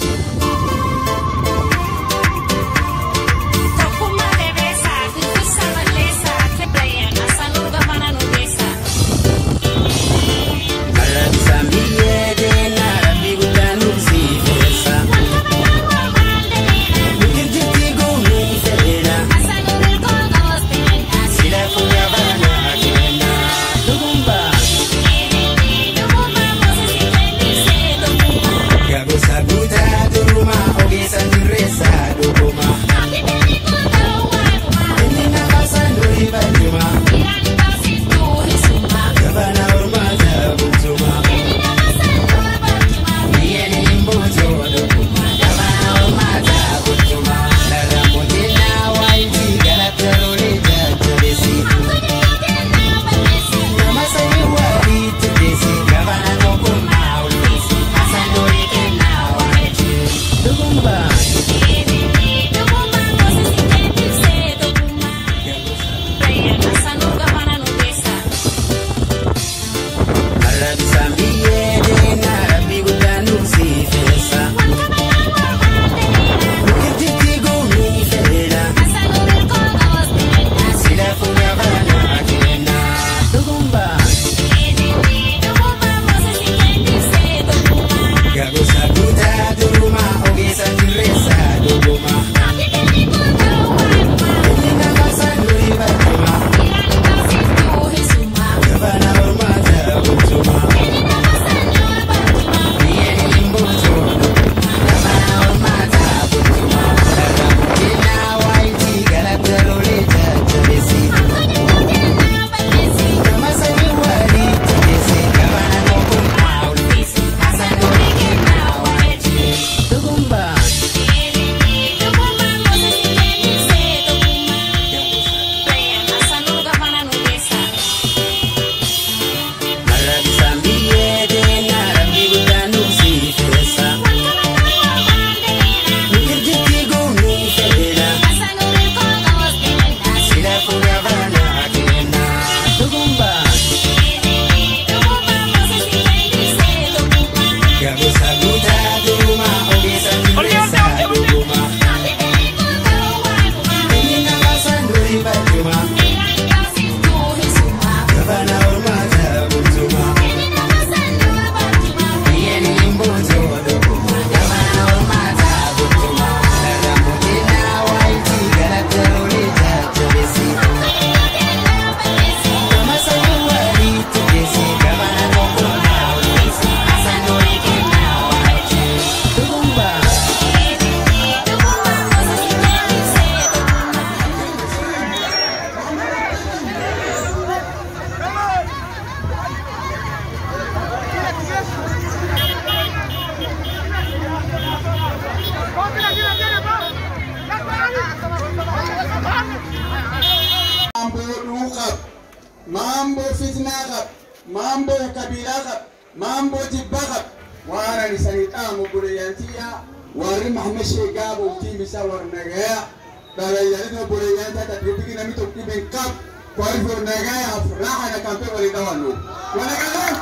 Peace. Mambo fitna ghab mambo ya kabila ghab mambo jibba qab wara ni sanita dhaamu buleeyyantiya warri mahmeshe gabo utiimisa war nagaya dhalinyarada buleeyyanta tadbibigi nami tokko dhiben kap warri for nagaya na kampe wali dhawanu wanagalan